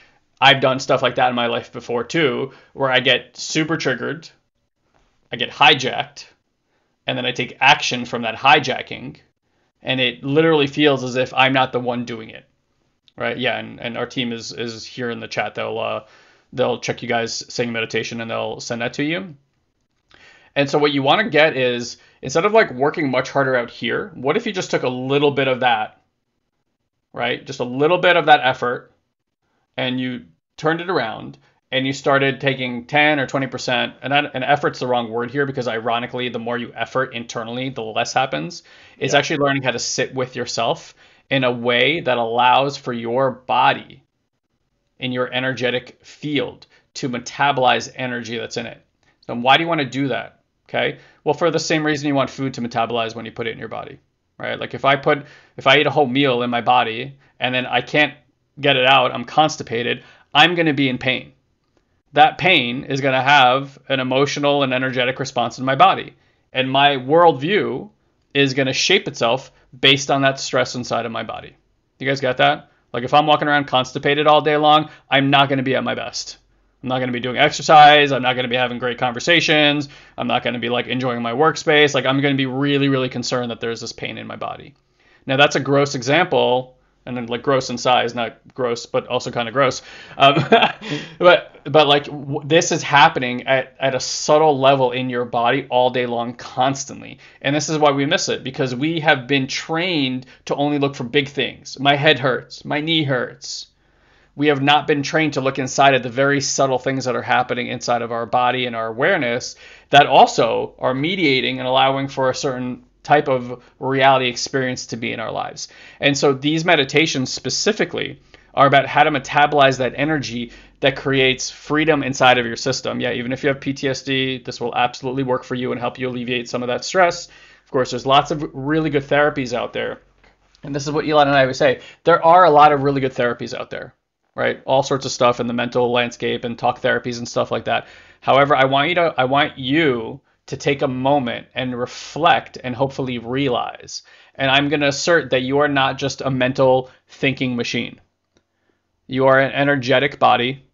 I've done stuff like that in my life before too, where I get super triggered, I get hijacked, and then I take action from that hijacking, and it literally feels as if I'm not the one doing it right? Yeah, and, and our team is is here in the chat. They'll uh, they'll check you guys saying meditation and they'll send that to you. And so what you want to get is instead of like working much harder out here, what if you just took a little bit of that, right? Just a little bit of that effort, and you turned it around and you started taking 10 or 20% and, that, and effort's the wrong word here because ironically the more you effort internally the less happens it's yeah. actually learning how to sit with yourself in a way that allows for your body in your energetic field to metabolize energy that's in it. So why do you want to do that? Okay. Well, for the same reason you want food to metabolize when you put it in your body, right? Like if I put, if I eat a whole meal in my body and then I can't get it out, I'm constipated, I'm going to be in pain. That pain is going to have an emotional and energetic response in my body. And my worldview is going to shape itself based on that stress inside of my body. You guys got that? Like if I'm walking around constipated all day long, I'm not going to be at my best. I'm not going to be doing exercise. I'm not going to be having great conversations. I'm not going to be like enjoying my workspace. Like I'm going to be really, really concerned that there's this pain in my body. Now that's a gross example and then like gross in size, not gross, but also kind of gross. Um, but but like w- this is happening at, at a subtle level in your body all day long, constantly, and this is why we miss it because we have been trained to only look for big things. My head hurts, my knee hurts. We have not been trained to look inside at the very subtle things that are happening inside of our body and our awareness that also are mediating and allowing for a certain type of reality experience to be in our lives. And so these meditations specifically are about how to metabolize that energy that creates freedom inside of your system. Yeah, even if you have PTSD, this will absolutely work for you and help you alleviate some of that stress. Of course, there's lots of really good therapies out there. And this is what Ilan and I would say. There are a lot of really good therapies out there, right? All sorts of stuff in the mental landscape and talk therapies and stuff like that. However, I want you to I want you to take a moment and reflect and hopefully realize And I'm going to assert that you are not just a mental thinking machine. You are an energetic body.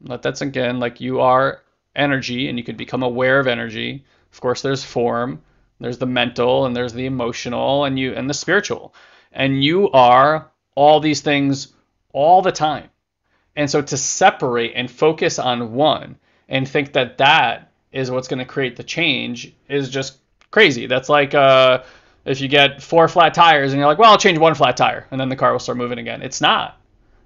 Let that sink in. Like you are energy and you can become aware of energy. Of course, there's form, there's the mental, and there's the emotional, and you and the spiritual. And you are all these things all the time. And so to separate and focus on one and think that that is what's going to create the change is just crazy. That's like uh, if you get four flat tires and you're like, well, I'll change one flat tire and then the car will start moving again. It's not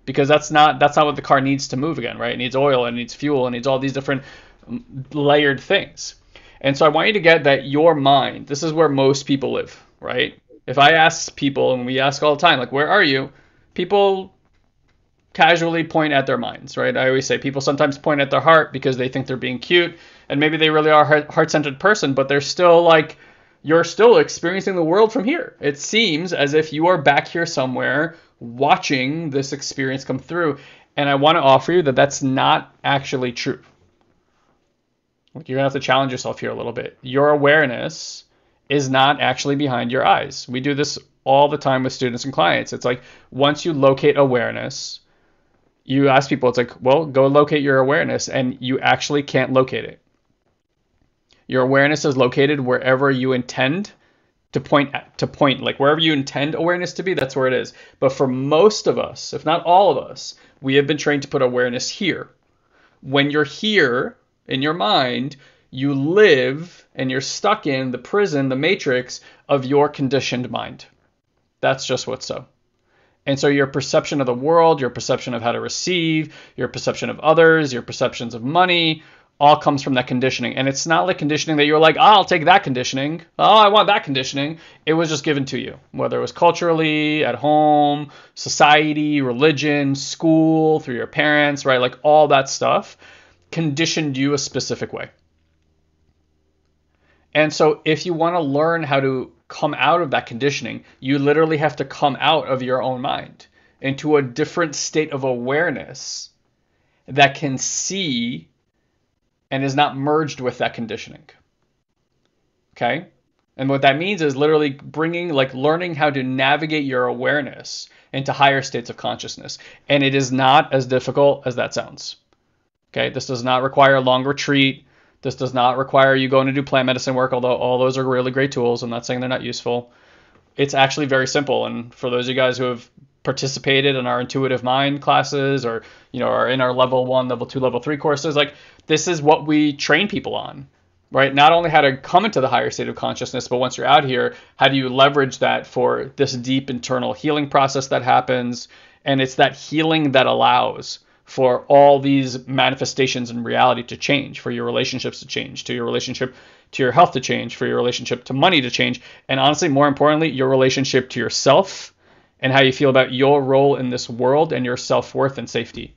because that's not that's not what the car needs to move again, right? It needs oil, and it needs fuel, and it needs all these different um, layered things. And so I want you to get that your mind. This is where most people live, right? If I ask people, and we ask all the time, like, where are you? People casually point at their minds, right? I always say people sometimes point at their heart because they think they're being cute, and maybe they really are a heart-centered person, but they're still like you're still experiencing the world from here. It seems as if you are back here somewhere watching this experience come through, and I want to offer you that that's not actually true. You're gonna have to challenge yourself here a little bit. Your awareness is not actually behind your eyes. We do this all the time with students and clients. It's like once you locate awareness, you ask people, it's like, well, go locate your awareness, and you actually can't locate it. Your awareness is located wherever you intend to point at, to point, like wherever you intend awareness to be, that's where it is. But for most of us, if not all of us, we have been trained to put awareness here. When you're here in your mind, you live and you're stuck in the prison, the matrix of your conditioned mind. That's just what's so. And so your perception of the world, your perception of how to receive, your perception of others, your perceptions of money, all comes from that conditioning. And it's not like conditioning that you're like, oh, I'll take that conditioning. Oh, I want that conditioning. It was just given to you, whether it was culturally, at home, society, religion, school, through your parents, right? Like all that stuff conditioned you a specific way. And so if you want to learn how to come out of that conditioning, you literally have to come out of your own mind into a different state of awareness that can see and is not merged with that conditioning. Okay? And what that means is literally bringing, like, learning how to navigate your awareness into higher states of consciousness. And it is not as difficult as that sounds. Okay? This does not require a long retreat. This does not require you going to do plant medicine work, although all those are really great tools. I'm not saying they're not useful. It's actually very simple. And for those of you guys who have participated in our intuitive mind classes or you know are in our level one level two level three courses like this is what we train people on right not only how to come into the higher state of consciousness but once you're out here how do you leverage that for this deep internal healing process that happens and it's that healing that allows for all these manifestations in reality to change, for your relationships to change, to your relationship to your health to change, for your relationship to money to change, and honestly, more importantly, your relationship to yourself and how you feel about your role in this world and your self worth and safety.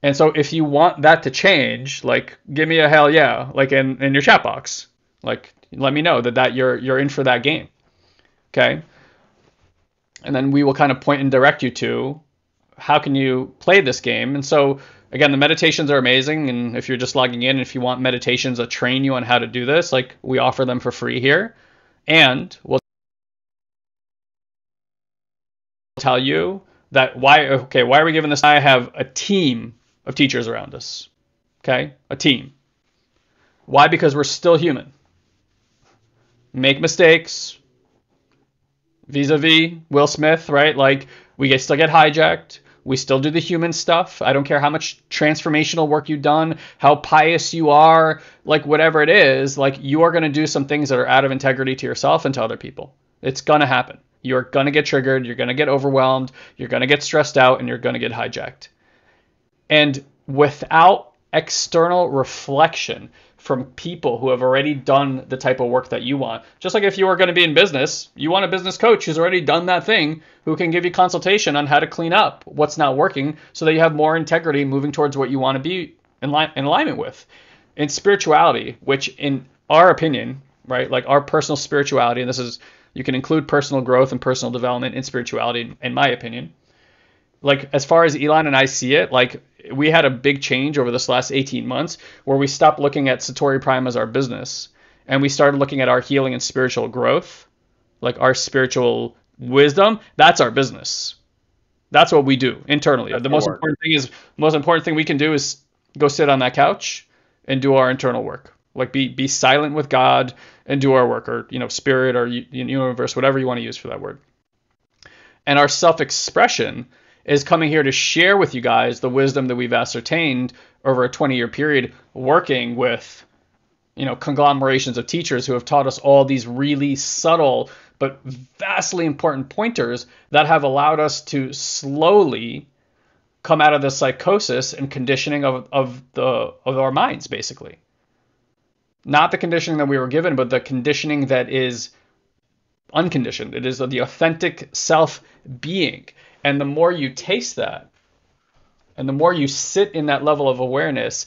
And so, if you want that to change, like, give me a hell yeah, like in, in your chat box. Like, let me know that, that you're, you're in for that game. Okay. And then we will kind of point and direct you to how can you play this game? And so again, the meditations are amazing. And if you're just logging in, and if you want meditations that train you on how to do this, like we offer them for free here. And we'll tell you that why okay, why are we giving this? I have a team of teachers around us. Okay? A team. Why? Because we're still human. Make mistakes. Vis-a-vis Will Smith, right? Like we get still get hijacked. We still do the human stuff. I don't care how much transformational work you've done, how pious you are, like whatever it is, like you are going to do some things that are out of integrity to yourself and to other people. It's going to happen. You're going to get triggered, you're going to get overwhelmed, you're going to get stressed out, and you're going to get hijacked. And without external reflection, from people who have already done the type of work that you want. Just like if you are going to be in business, you want a business coach who's already done that thing, who can give you consultation on how to clean up what's not working so that you have more integrity moving towards what you want to be in, li- in alignment with. In spirituality, which in our opinion, right, like our personal spirituality, and this is, you can include personal growth and personal development in spirituality, in my opinion. Like, as far as Ilan and I see it, like, we had a big change over this last 18 months where we stopped looking at Satori Prime as our business and we started looking at our healing and spiritual growth, like our spiritual wisdom, that's our business. That's what we do internally. That's the most work. important thing is most important thing we can do is go sit on that couch and do our internal work. Like be be silent with God and do our work, or you know, spirit, or universe, whatever you want to use for that word. And our self-expression is coming here to share with you guys the wisdom that we've ascertained over a 20-year period, working with you know conglomerations of teachers who have taught us all these really subtle but vastly important pointers that have allowed us to slowly come out of the psychosis and conditioning of, of the of our minds basically. Not the conditioning that we were given but the conditioning that is unconditioned. It is the authentic self being and the more you taste that and the more you sit in that level of awareness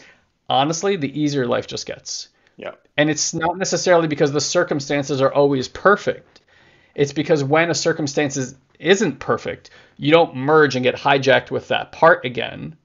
honestly the easier life just gets. Yeah. And it's not necessarily because the circumstances are always perfect. It's because when a circumstance isn't perfect, you don't merge and get hijacked with that part again.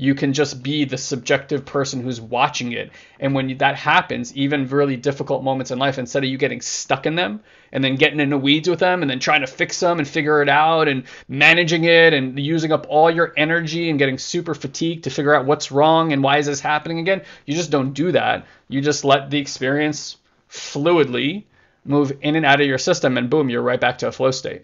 You can just be the subjective person who's watching it. And when that happens, even really difficult moments in life, instead of you getting stuck in them and then getting in the weeds with them and then trying to fix them and figure it out and managing it and using up all your energy and getting super fatigued to figure out what's wrong and why is this happening again, you just don't do that. You just let the experience fluidly move in and out of your system, and boom, you're right back to a flow state.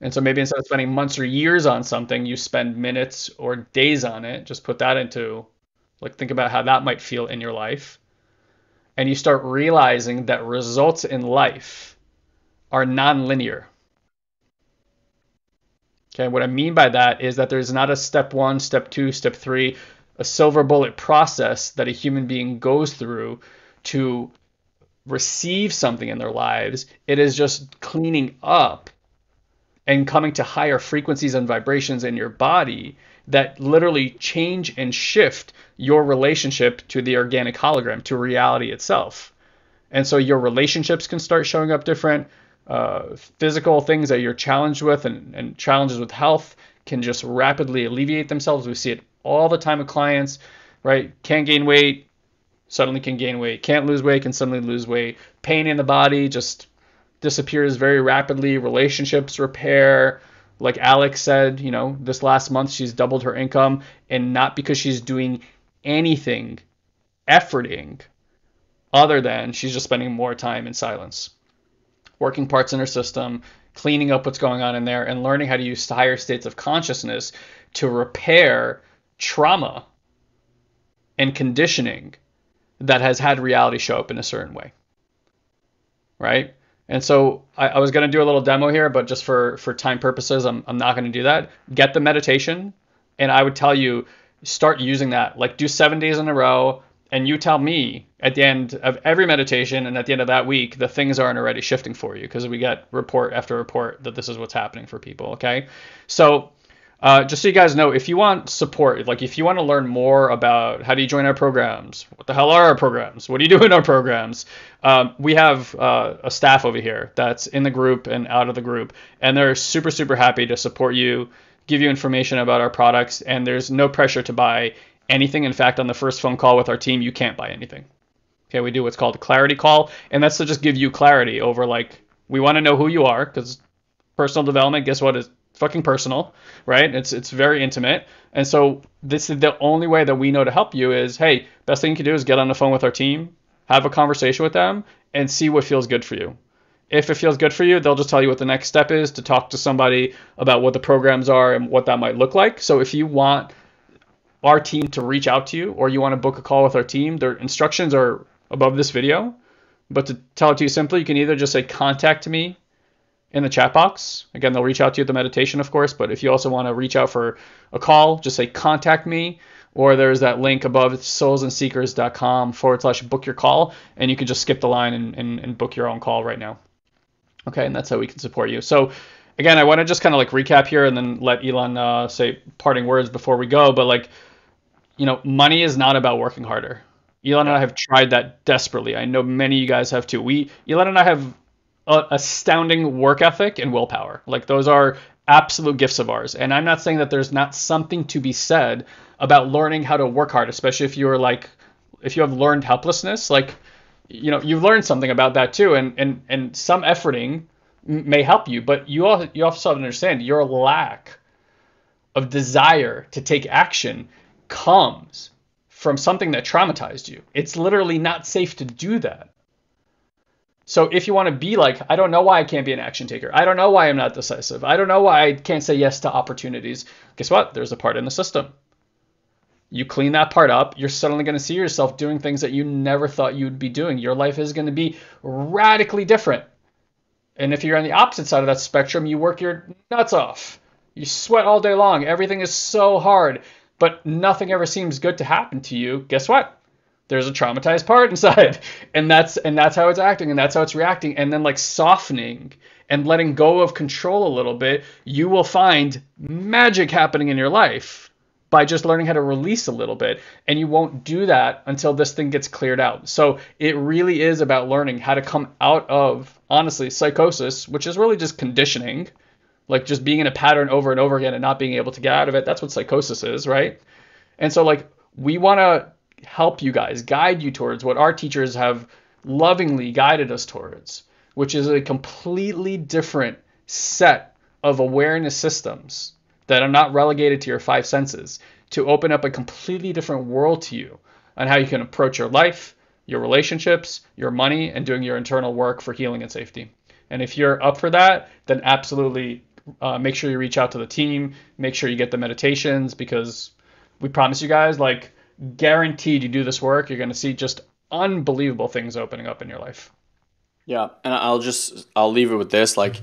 And so maybe instead of spending months or years on something, you spend minutes or days on it. Just put that into, like, think about how that might feel in your life. And you start realizing that results in life are non-linear. Okay, what I mean by that is that there's not a step one, step two, step three, a silver bullet process that a human being goes through to receive something in their lives. It is just cleaning up and coming to higher frequencies and vibrations in your body that literally change and shift your relationship to the organic hologram, to reality itself. And so your relationships can start showing up different. Uh, physical things that you're challenged with and, and challenges with health can just rapidly alleviate themselves. We see it all the time with clients, right? Can't gain weight, suddenly can gain weight. Can't lose weight, can suddenly lose weight. Pain in the body just disappears very rapidly. Relationships repair. Like Alex said, you know, this last month she's doubled her income, and not because she's doing anything efforting other than she's just spending more time in silence, working parts in her system, cleaning up what's going on in there, and learning how to use higher states of consciousness to repair trauma and conditioning that has had reality show up in a certain way. Right? And so I, I was going to do a little demo here, but just for, for time purposes, I'm, I'm not going to do that. Get the meditation, and I would tell you start using that. Like do seven days in a row, and you tell me at the end of every meditation and at the end of that week, the things aren't already shifting for you because we get report after report that this is what's happening for people. Okay. So uh, just so you guys know, if you want support, like if you want to learn more about how do you join our programs, what the hell are our programs, what do you do in our programs, um, we have uh, a staff over here that's in the group and out of the group, and they're super super happy to support you, give you information about our products, and there's no pressure to buy anything. In fact, on the first phone call with our team, you can't buy anything. Okay, we do what's called a clarity call, and that's to just give you clarity over like we want to know who you are because personal development, guess what, is fucking personal, right? It's it's very intimate. And so this is the only way that we know to help you is, hey, best thing you can do is get on the phone with our team, have a conversation with them, and see what feels good for you. If it feels good for you, they'll just tell you what the next step is to talk to somebody about what the programs are and what that might look like. So if you want our team to reach out to you or you want to book a call with our team, their instructions are above this video. But to tell it to you simply, you can either just say contact me in the chat box. Again, they'll reach out to you at the meditation, of course, but if you also want to reach out for a call, just say contact me, or there's that link above, soulsandseekers.com forward slash book your call, and you can just skip the line and, and, and book your own call right now. Okay, and that's how we can support you. So, again, I want to just kind of like recap here and then let Ilan uh, say parting words before we go, but like, you know, money is not about working harder. Ilan and I have tried that desperately. I know many of you guys have too. We Ilan and I have astounding work ethic and willpower. Like those are absolute gifts of ours. And I'm not saying that there's not something to be said about learning how to work hard, especially if you're like if you have learned helplessness, like you know, you've learned something about that too, and and and some efforting may help you, but you also you also have to understand your lack of desire to take action comes from something that traumatized you. It's literally not safe to do that. So if you want to be like, I don't know why I can't be an action taker. I don't know why I'm not decisive. I don't know why I can't say yes to opportunities. Guess what? There's a part in the system. You clean that part up, you're suddenly going to see yourself doing things that you never thought you'd be doing. Your life is going to be radically different. And if you're on the opposite side of that spectrum, you work your nuts off. You sweat all day long. Everything is so hard, but nothing ever seems good to happen to you. Guess what? There's a traumatized part inside. And that's and that's how it's acting and that's how it's reacting and then like softening and letting go of control a little bit, you will find magic happening in your life by just learning how to release a little bit. And you won't do that until this thing gets cleared out. So it really is about learning how to come out of, honestly, psychosis, which is really just conditioning, like just being in a pattern over and over again and not being able to get out of it. That's what psychosis is, right? And so, like, we want to help you guys, guide you towards what our teachers have lovingly guided us towards, which is a completely different set of awareness systems that are not relegated to your five senses to open up a completely different world to you on how you can approach your life, your relationships, your money, and doing your internal work for healing and safety. And if you're up for that, then absolutely uh, make sure you reach out to the team. Make sure you get the meditations because we promise you guys, like, guaranteed you do this work, you're going to see just unbelievable things opening up in your life. Yeah. And I'll just, I'll leave it with this. Like,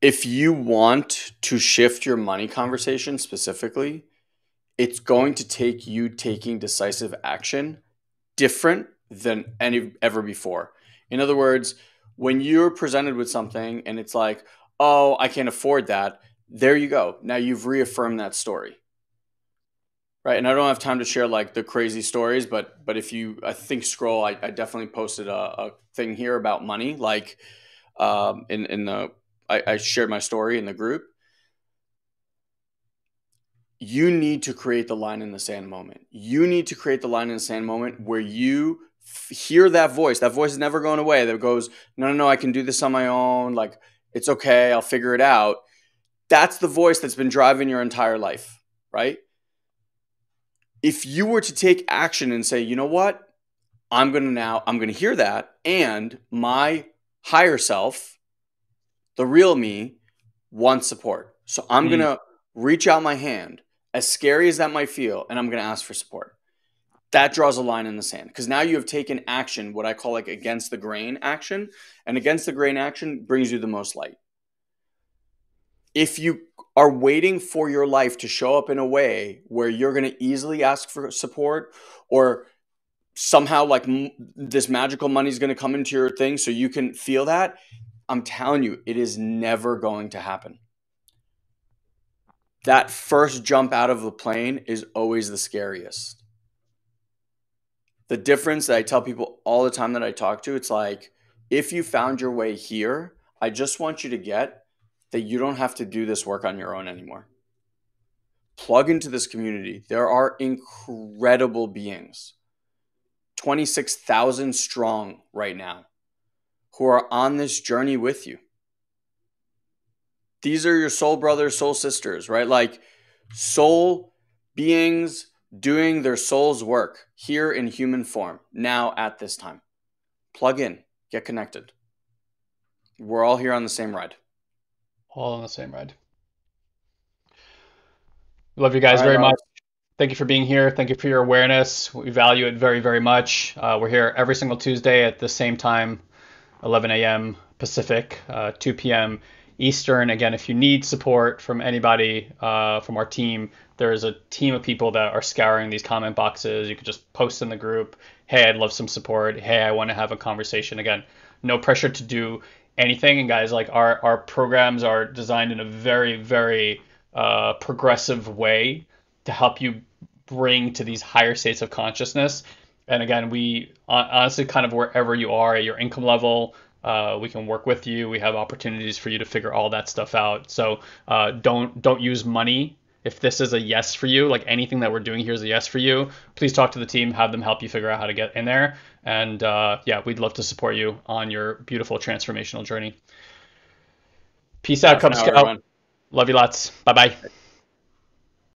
if you want to shift your money conversation specifically, it's going to take you taking decisive action different than any ever before. In other words, when you're presented with something and it's like, "Oh, I can't afford that." There you go. Now you've reaffirmed that story. Right? And I don't have time to share like the crazy stories, but but if you I think scroll, I, I definitely posted a, a thing here about money like um, in in the I, I shared my story in the group. You need to create the line in the sand moment. You need to create the line in the sand moment where you f- hear that voice. That voice is never going away. That goes, no, no, no, I can do this on my own. Like, it's okay. I'll figure it out. That's the voice that's been driving your entire life, right? If you were to take action and say, you know what? I'm going to now, I'm going to hear that. And my higher self, the real me wants support. So I'm mm. going to reach out my hand, as scary as that might feel, and I'm going to ask for support. That draws a line in the sand because now you have taken action, what I call like against the grain action. And against the grain action brings you the most light. If you are waiting for your life to show up in a way where you're going to easily ask for support or somehow like m- this magical money is going to come into your thing so you can feel that I'm telling you, it is never going to happen. That first jump out of the plane is always the scariest. The difference that I tell people all the time that I talk to, it's like, if you found your way here, I just want you to get that you don't have to do this work on your own anymore. Plug into this community. There are incredible beings, 26,000 strong right now who are on this journey with you. These are your soul brothers, soul sisters, right? Like soul beings doing their soul's work here in human form, now at this time. Plug in, get connected. We're all here on the same ride. All on the same ride. Love you guys right, very much. Thank you for being here. Thank you for your awareness. We value it very, very much. Uh, we're here every single Tuesday at the same time 11 a.m. Pacific, uh, 2 p.m. Eastern. Again, if you need support from anybody uh, from our team, there is a team of people that are scouring these comment boxes. You could just post in the group, hey, I'd love some support. Hey, I want to have a conversation. Again, no pressure to do anything. And guys, like our, our programs are designed in a very, very uh, progressive way to help you bring to these higher states of consciousness and again, we honestly kind of wherever you are at your income level, uh, we can work with you. We have opportunities for you to figure all that stuff out. So uh, don't don't use money if this is a yes for you, like anything that we're doing here is a yes for you, please talk to the team, have them help you figure out how to get in there. And uh, yeah, we'd love to support you on your beautiful transformational journey. Peace out, Cub Scout. Love you lots. Bye bye.